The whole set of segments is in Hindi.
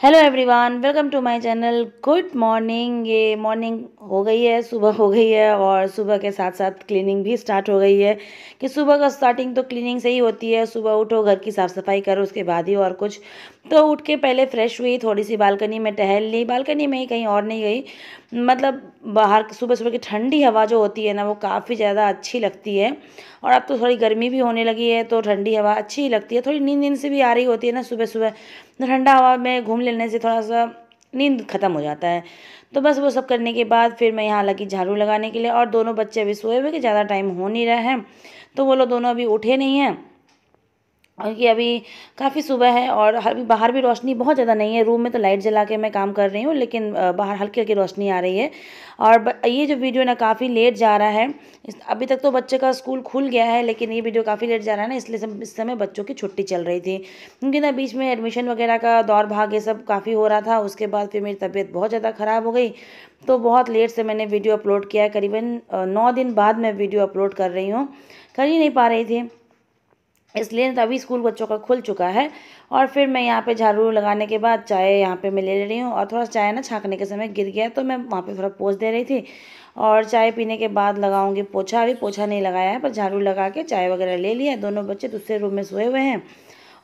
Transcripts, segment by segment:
Hello everyone welcome to my channel good morning ये मॉर्निंग हो गई है, सुबह हो गई है और सुबह के साथ साथ क्लीनिंग भी स्टार्ट हो गई है कि सुबह का स्टार्टिंग तो क्लीनिंग से ही होती है। सुबह उठो, घर की साफ़ सफ़ाई करो, उसके बाद ही और कुछ। तो उठ के पहले फ्रेश हुई थोड़ी सी बालकनी में टहल ली। बालकनी में ही कहीं और नहीं गई। मतलब बाहर सुबह सुबह की ठंडी हवा जो होती है ना, वो काफ़ी ज़्यादा अच्छी लगती है। और अब तो थोड़ी गर्मी भी होने लगी है तो ठंडी हवा अच्छी लगती है। थोड़ी नींद नींद से भी आ रही होती है ना सुबह सुबह ठंडा हवा में घूम लेने से थोड़ा सा नींद ख़त्म हो जाता है। तो बस वो सब करने के बाद फिर मैं यहाँ लगी झाड़ू लगाने के लिए और दोनों बच्चे अभी सोए हुए कि ज़्यादा टाइम हो नहीं रहा है। तो वो लोग दोनों अभी उठे नहीं हैं। क्योंकि अभी काफ़ी सुबह है और अभी बाहर भी रोशनी बहुत ज़्यादा नहीं है। रूम में तो लाइट जला के मैं काम कर रही हूँ, लेकिन बाहर हल्की हल्की रोशनी आ रही है। और ये जो वीडियो ना, काफ़ी लेट जा रहा है। अभी तक तो बच्चे का स्कूल खुल गया है, लेकिन ये वीडियो काफ़ी लेट जा रहा है ना, इसलिए इस समय बच्चों की छुट्टी चल रही थी। क्योंकि ना, बीच में एडमिशन वगैरह का दौर भाग ये सब काफ़ी हो रहा था, उसके बाद फिर मेरी तबीयत बहुत ज़्यादा ख़राब हो गई। तो बहुत लेट से मैंने वीडियो अपलोड किया है, करीबन नौ दिन बाद मैं वीडियो अपलोड कर रही हूँ। कर ही नहीं पा रही थी। इसलिए तभी स्कूल बच्चों का खुल चुका है। और फिर मैं यहाँ पे झाड़ू लगाने के बाद चाय यहाँ पे मैं ले ले रही हूँ और थोड़ा चाय ना छाँकने के समय गिर गया तो मैं वहाँ पे थोड़ा पोछ दे रही थी। और चाय पीने के बाद लगाऊँगी पोछा, अभी पोछा नहीं लगाया है, पर झाड़ू लगा के चाय वगैरह ले लिया दोनों बच्चे दूसरे रूम में सोए हुए हैं।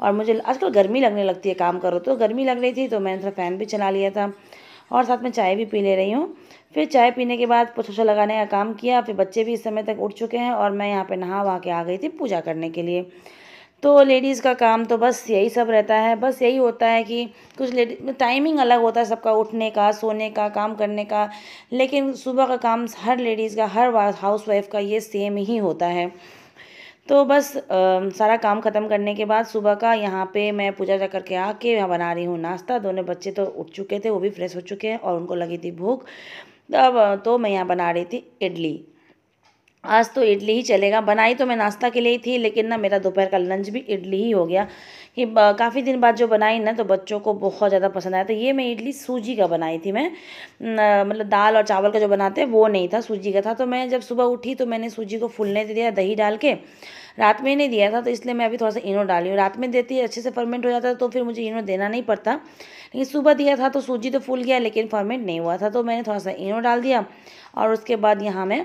और मुझे आजकल गर्मी लगने लगती है काम करो तो गर्मी लग रही थी तो मैंने थोड़ा फ़ैन भी चला लिया था। और साथ में चाय भी पी ले रही हूँ। फिर चाय पीने के बाद पोछा लगाने का काम किया फिर बच्चे भी इस समय तक उठ चुके हैं और मैं यहाँ पे नहा वहा के आ गई थी पूजा करने के लिए। तो लेडीज़ का काम तो बस यही सब रहता है बस यही होता है कि कुछ लेडी टाइमिंग अलग होता है सबका उठने का सोने का काम करने का लेकिन सुबह का काम हर लेडीज़ का हर हाउस वाइफ का ये सेम ही होता है। तो बस आ, सारा काम ख़त्म करने के बाद सुबह का यहाँ पे मैं पूजा जा करके आके यहाँ बना रही हूँ नाश्ता। दोनों बच्चे तो उठ चुके थे वो भी फ्रेश हो चुके हैं और उनको लगी थी भूख। अब तो मैं यहाँ बना रही थी इडली। आज तो इडली ही चलेगा। बनाई तो मैं नाश्ता के लिए ही थी, लेकिन ना मेरा दोपहर का लंच भी इडली ही हो गया। कि काफ़ी दिन बाद जो बनाई ना तो बच्चों को बहुत ज़्यादा पसंद आया। तो ये मैं इडली सूजी का बनाई थी मैं। मतलब दाल और चावल का जो बनाते हैं, वो नहीं था, सूजी का था। तो मैं जब सुबह उठी तो मैंने सूजी को फूलने दे दिया, दही डाल के। रात में नहीं दिया था तो इसलिए मैं अभी थोड़ा सा इनो डाली हूँ। रात में देती अच्छे से फर्मेंट हो जाता तो फिर मुझे इनो देना नहीं पड़ता। लेकिन सुबह दिया था तो सूजी तो फूल गया, लेकिन फर्मेंट नहीं हुआ था। तो मैंने थोड़ा सा इनो डाल दिया, और उसके बाद यहाँ मैं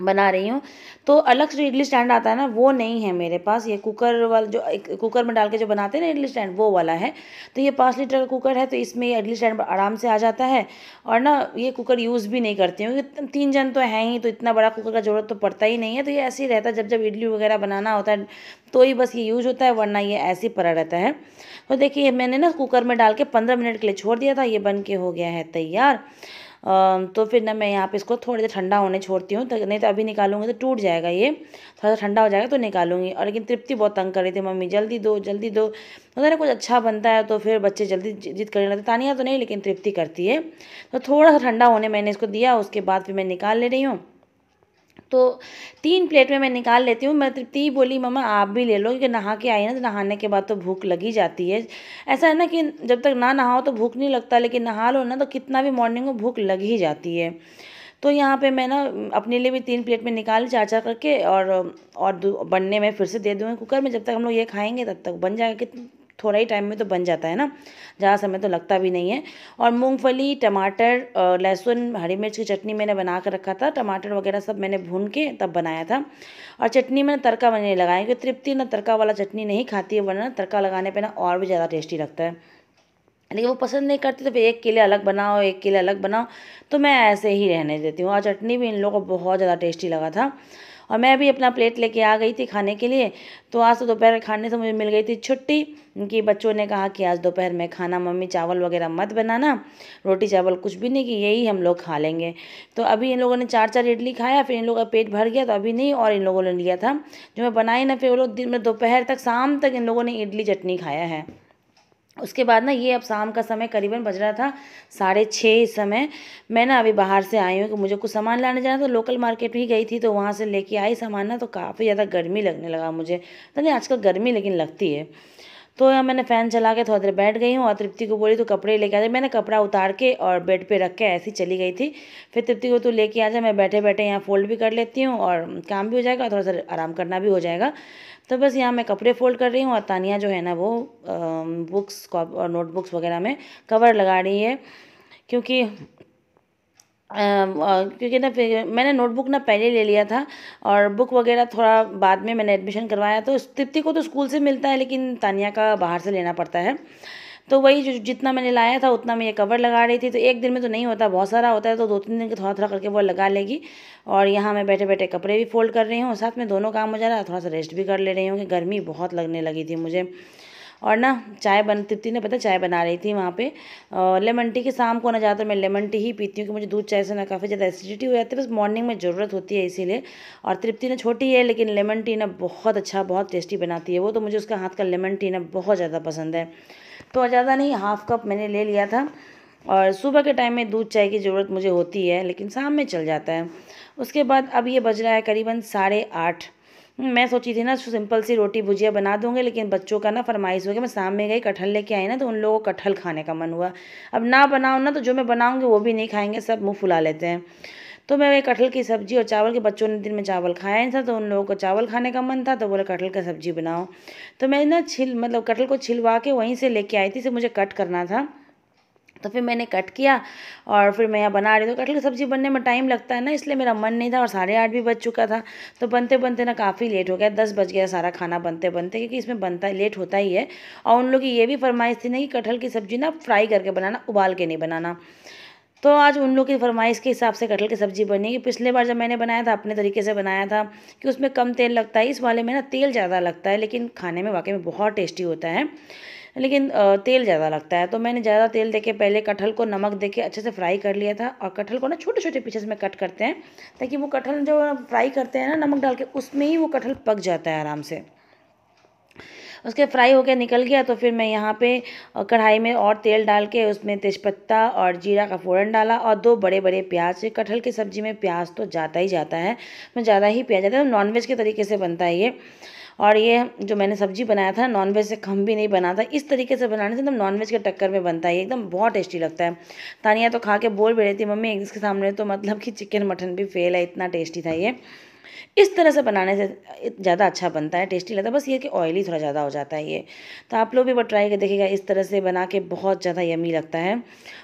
बना रही हूँ। तो अलग से इडली स्टैंड आता है ना, वो नहीं है मेरे पास। ये कुकर वाला जो कुकर में डाल के जो बनाते हैं ना इडली स्टैंड वो वाला है। तो ये पाँच लीटर का कुकर है तो इसमें ये इडली स्टैंड आराम से आ जाता है। और ना, ये कुकर यूज़ भी नहीं करती हूँ, क्योंकि तीन जन तो हैं ही तो इतना बड़ा कुकर का ज़रूरत तो पड़ता ही नहीं है। तो ये ऐसे ही रहता है जब जब इडली वगैरह बनाना होता है तो ही बस ये यूज़ होता है, वरना ये ऐसे ही पड़ा रहता है। तो देखिए, मैंने ना कुकर में डाल के पंद्रह मिनट के लिए छोड़ दिया था, ये बन के हो गया है तैयार। तो फिर ना मैं यहाँ पे इसको थोड़ी देर ठंडा होने छोड़ती हूँ तो नहीं तो अभी निकालूँगी तो टूट जाएगा ये। थोड़ा सा ठंडा हो जाएगा तो निकालूँगी। और लेकिन तृप्ति बहुत तंग कर रही थी मम्मी, जल्दी दो जल्दी दो। होता ना कुछ अच्छा बनता है तो फिर बच्चे जल्दी जिद करने लगते तानिया तो नहीं, लेकिन तृप्ति करती है। तो थोड़ा सा ठंडा होने मैंने इसको दिया, उसके बाद फिर मैं निकाल ले रही हूँ। तो तीन प्लेट में मैं निकाल लेती हूँ। मैं तृप्ति बोली, मम्मा, आप भी ले लो, क्योंकि नहा के आई ना तो नहाने के बाद तो भूख लगी जाती है। ऐसा है ना कि जब तक ना नहाओ तो भूख नहीं लगता, लेकिन नहा लो ना तो कितना भी मॉर्निंग में भूख लग ही जाती है। तो यहाँ पे मैं ना अपने लिए भी तीन प्लेट में निकाल चार चार करके और और बनने में फिर से दे दूँगी कुकर में, जब तक हम लोग ये खाएँगे तब तक बन जाएगा। कि थोड़ा ही टाइम में तो बन जाता है ना ज़्यादा समय तो लगता भी नहीं है। और मूंगफली, टमाटर लहसुन, हरी मिर्च की चटनी मैंने बना कर रखा था। टमाटर वगैरह सब मैंने भून के तब बनाया था। और चटनी मैंने तड़का मैंने लगाया, क्योंकि तृप्ति ना तड़का वाला चटनी नहीं खाती है, वरना तड़का लगाने पर ना और भी ज़्यादा टेस्टी लगता है। लेकिन वो पसंद नहीं करती तो फिर एक किले अलग बनाओ, एक किले अलग बनाओ तो मैं ऐसे ही रहने देती हूँ। और चटनी भी इन लोगों को बहुत ज़्यादा टेस्टी लगा था। और मैं भी अपना प्लेट लेके आ गई थी खाने के लिए। तो आज तो दोपहर खाने से मुझे मिल गई थी छुट्टी। कि बच्चों ने कहा कि आज दोपहर में खाना, मम्मी चावल वगैरह मत बनाना। रोटी चावल कुछ भी नहीं कि यही हम लोग खा लेंगे। तो अभी इन लोगों ने चार चार इडली खाया, फिर इन लोगों का पेट भर गया तो अभी नहीं और इन लोगों ने लिया था। जो मैं बनाई ना, फिर वो लोग दिन में दोपहर तक, शाम तक इन लोगों ने इडली चटनी खाया है। उसके बाद ना ये अब शाम का समय करीबन बज रहा था, साढ़े छः समय। मैं ना अभी बाहर से आई हूँ कि मुझे कुछ सामान लाने जाना था लोकल मार्केट ही गई थी तो वहाँ से लेके आई सामान ना तो काफ़ी ज़्यादा गर्मी लगने लगा मुझे। तो नहीं, आजकल गर्मी लेकिन लगती है। तो यहाँ मैंने फ़ैन चला के थोड़ी देर बैठ गई हूँ और तृप्ति को बोली तो कपड़े लेके आ जाए मैंने कपड़ा उतार के और बेड पे रख के ऐसी चली गई थी। फिर तृप्ति को तो लेके आ जाए मैं बैठे बैठे यहाँ फोल्ड भी कर लेती हूँ और काम भी हो जाएगा और थोड़ा सा आराम करना भी हो जाएगा। तो बस यहाँ मैं कपड़े फोल्ड कर रही हूँ और तानिया जो है ना वो बुक्स और नोटबुक्स वगैरह में कवर लगा रही है। क्योंकि क्योंकि ना मैंने नोटबुक ना पहले ले लिया था और बुक वगैरह थोड़ा बाद में मैंने एडमिशन करवाया तो तृप्ति को तो स्कूल से मिलता है, लेकिन तानिया का बाहर से लेना पड़ता है। तो वही जो, जितना मैंने लाया था, उतना मैं ये कवर लगा रही थी। तो एक दिन में तो नहीं होता, बहुत सारा होता है तो दो तीन दिन के थोड़ा थोड़ा करके वो लगा लेगी। और यहाँ मैं बैठे बैठे कपड़े भी फोल्ड कर रही हूँ, साथ में दोनों काम हो जा रहा है थोड़ा सा रेस्ट भी कर ले रही हूँ, कि गर्मी बहुत लगने लगी थी मुझे। और ना, चाय बन तृप्ति ने पता चाय बना रही थी वहाँ पे। लेमन टी के शाम को ना ज़्यादातर मैं लेमन टी ही पीती हूँ कि मुझे दूध, चाय से ना काफ़ी ज़्यादा एसिडिटी हो जाती है, बस मॉर्निंग में ज़रूरत होती है इसीलिए। और तृप्ति ने छोटी है, लेकिन लेमन टी ना बहुत अच्छा बहुत टेस्टी बनाती है वो तो मुझे उसका हाथ का लेमन टी ना बहुत ज़्यादा पसंद है। तो ज़्यादा नहीं हाफ़ कप मैंने ले लिया था। और सुबह के टाइम में दूध, चाय की ज़रूरत मुझे होती है, लेकिन शाम में चल जाता है। उसके बाद अब ये बज रहा है करीबन साढ़े आठ। मैं सोची थी ना, सिंपल सी रोटी भुजिया बना दूँगी, लेकिन बच्चों का ना फरमाइश हो गया मैं शाम में गई कटहल लेके आई ना तो उन लोगों को कटहल खाने का मन हुआ। अब ना बनाऊँ ना तो जो मैं बनाऊँगी वो भी नहीं खाएँगे, सब मुँह फुला लेते हैं। तो मैं वही कटहल की सब्ज़ी और चावल के, बच्चों ने दिन में चावल खाया नहीं था तो उन लोगों को चावल खाने का मन था तो बोले, कटहल का सब्ज़ी बनाओ। तो मैं ना छिल मतलब कटहल को छिलवा के वहीं से लेके आई थी इसे मुझे कट करना था। तो फिर मैंने कट किया और फिर मैं यहाँ बना रही तो कटहल की सब्ज़ी बनने में टाइम लगता है ना, इसलिए मेरा मन नहीं था और साढ़े आठ भी बज चुका था। तो बनते बनते ना काफ़ी लेट हो गया, दस बज गया सारा खाना बनते बनते, क्योंकि इसमें बनता लेट होता ही है। और उन लोग की ये भी फरमाइश थी ना कि कटहल की सब्ज़ी ना फ्राई करके बनाना, उबाल के नहीं बनाना। तो आज उन लोग की फरमाइश के हिसाब से कटहल की सब्ज़ी बनी पिछले बार जब मैंने बनाया था, अपने तरीके से बनाया था कि उसमें कम तेल लगता है, इस वाले में ना तेल ज़्यादा लगता है, लेकिन खाने में वाकई में बहुत टेस्टी होता है। लेकिन तेल ज़्यादा लगता है। तो मैंने ज़्यादा तेल देके पहले कटहल को नमक दे के अच्छे से फ्राई कर लिया था और कटहल को ना छोटे छोटे पीछे में कट करते हैं, ताकि वो कटहल जो फ्राई करते हैं ना नमक डाल के, उसमें ही वो कटहल पक जाता है आराम से। उसके फ्राई होकर निकल गया तो फिर मैं यहाँ पे कढ़ाई में और तेल डाल के उसमें तेज़पत्ता और जीरा का फ़ोरन डाला और दो बड़े बड़े प्याज, कटहल की सब्ज़ी में प्याज तो जाता ही जाता है। मैं ज़्यादा ही प्याज जाता है नॉनवेज के तरीके से बनता है ये। और ये जो मैंने सब्ज़ी बनाया था नॉनवेज से कम भी नहीं बना था। इस तरीके से बनाने से एकदम नॉनवेज के टक्कर में बनता है। एकदम बहुत टेस्टी लगता है। तानिया तो खा के बोल भी रही थी, मम्मी, इसके सामने तो मतलब कि चिकन मटन भी फेल है, इतना टेस्टी था ये। इस तरह से बनाने से ज़्यादा अच्छा बनता है, टेस्टी लगता है। बस ये कि ऑयली थोड़ा ज़्यादा हो जाता है ये। तो आप लोग भी वो ट्राई कर देखिएगा, इस तरह से बना के बहुत ज़्यादा यमी लगता है।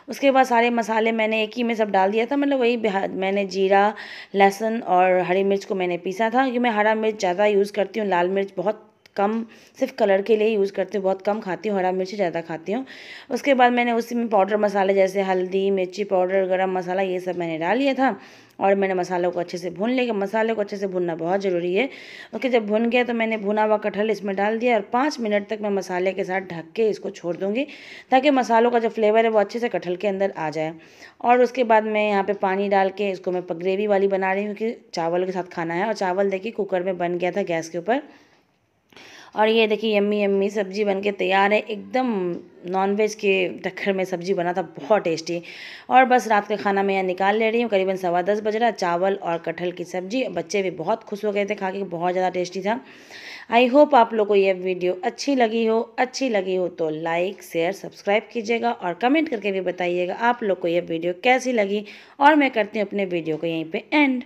उसके बाद सारे मसाले मैंने एक ही में सब डाल दिया था मतलब वही मैंने जीरा, लहसुन और हरी मिर्च को मैंने पीसा था, क्योंकि मैं हरा मिर्च ज़्यादा यूज़ करती हूँ, लाल मिर्च बहुत कम, सिर्फ़ कलर के लिए यूज़ करती हूँ, बहुत कम खाती हूँ, हरा मिर्ची ज़्यादा खाती हूँ। उसके बाद मैंने उसी में पाउडर मसाले जैसे हल्दी, मिर्ची पाउडर गरम मसाला ये सब मैंने डाल लिया था और मैंने मसालों को अच्छे से भून लिया। मसाले को अच्छे से भूनना बहुत ज़रूरी है। ओके, जब भुन गया तो मैंने भुना हुआ कटहल इसमें डाल दिया और पाँच मिनट तक मैं मसाले के साथ ढक के इसको छोड़ दूँगी ताकि मसालों का जो फ्लेवर है वो अच्छे से कटहल के अंदर आ जाए। और उसके बाद मैं यहाँ पे पानी डाल के इसको मैं ग्रेवी वाली बना रही हूँ कि चावल के साथ खाना है। और चावल देखिए कुकर में बन गया था गैस के ऊपर। और ये देखिए, यम्मी यम्मी सब्ज़ी बन के तैयार है। एकदम नॉनवेज के टक्कर में सब्ज़ी बना था, बहुत टेस्टी और बस रात का खाना मैं यहाँ निकाल ले रही हूँ। करीबन सवा दस बज रहा, चावल और कटहल की सब्ज़ी। बच्चे भी बहुत खुश हो गए थे खा के बहुत ज़्यादा टेस्टी था। आई होप आप लोग को ये वीडियो अच्छी लगी हो। अच्छी लगी हो तो लाइक शेयर सब्सक्राइब कीजिएगा और कमेंट करके भी बताइएगा आप लोग को यह वीडियो कैसी लगी। और मैं करती हूँ अपने वीडियो को यहीं पर एंड